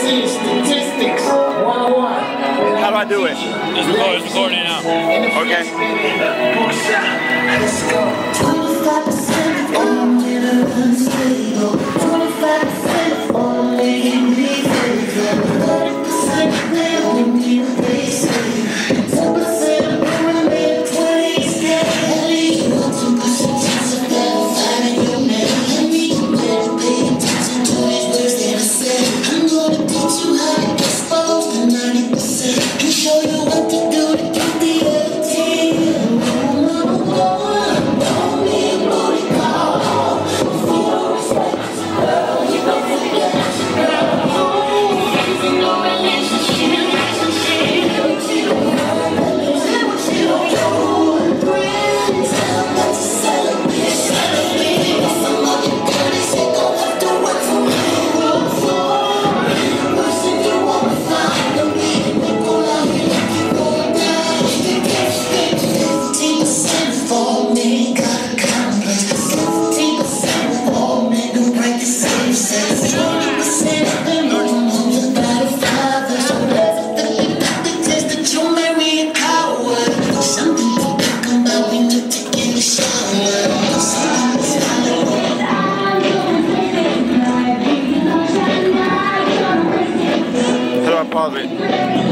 see statistics 101. How do I do it? It's recording, it's recording now. Okay. Let's go. deposit.